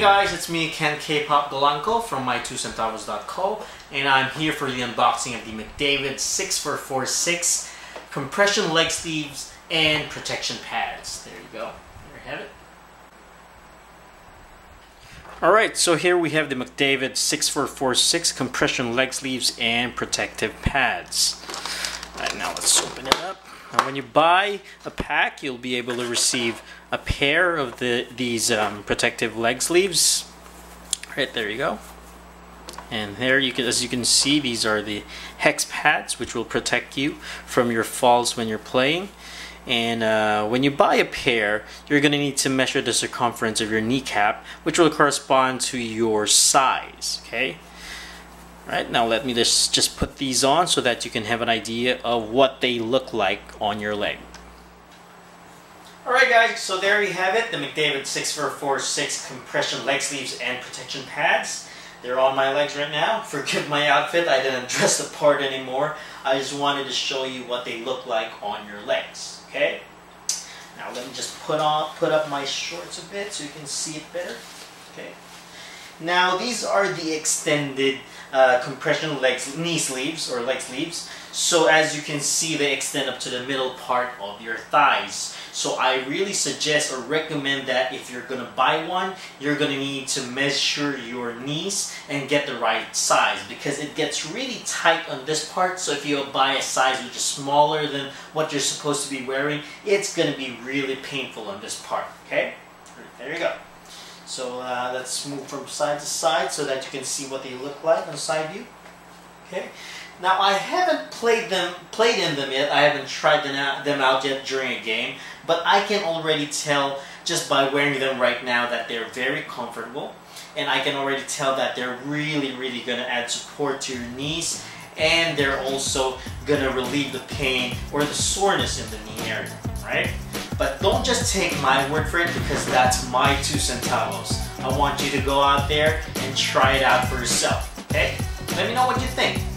Hey guys, it's me Ken K-Pop Blanco from my2centavos.co and I'm here for the unboxing of the McDavid 6446 compression leg sleeves and protection pads. There you go. There you have it. Alright, so here we have the McDavid 6446 compression leg sleeves and protective pads. Alright, now let's open it up. Now when you buy a pack, you'll be able to receive a pair of the these um, protective leg sleeves. Right there you go. And there you can, as you can see, these are the hex pads, which will protect you from your falls when you're playing. And uh, when you buy a pair, you're going to need to measure the circumference of your kneecap, which will correspond to your size. Okay. Right now, let me just just put these on so that you can have an idea of what they look like on your leg. Alright guys, so there you have it, the McDavid 6446 compression leg sleeves and protection pads. They're on my legs right now. Forgive my outfit, I didn't dress the part anymore. I just wanted to show you what they look like on your legs, okay? Now let me just put on, put up my shorts a bit so you can see it better, okay? Now these are the extended uh, compression legs, knee sleeves or leg sleeves. So as you can see, they extend up to the middle part of your thighs. So I really suggest or recommend that if you're to buy one, you're to need to measure your knees and get the right size because it gets really tight on this part. So if you buy a size which is smaller than what you're supposed to be wearing, it's to be really painful on this part. Okay? There you go. So uh, let's move from side to side so that you can see what they look like on side view. Okay. Now I haven't played them, played in them yet. I haven't tried them out, them out yet during a game, but I can already tell just by wearing them right now that they're very comfortable, and I can already tell that they're really, really going to add support to your knees, and they're also going to relieve the pain or the soreness in the knee area, right? But don't just take my word for it because that's my two centavos. I want you to go out there and try it out for yourself, okay? Let me know what you think.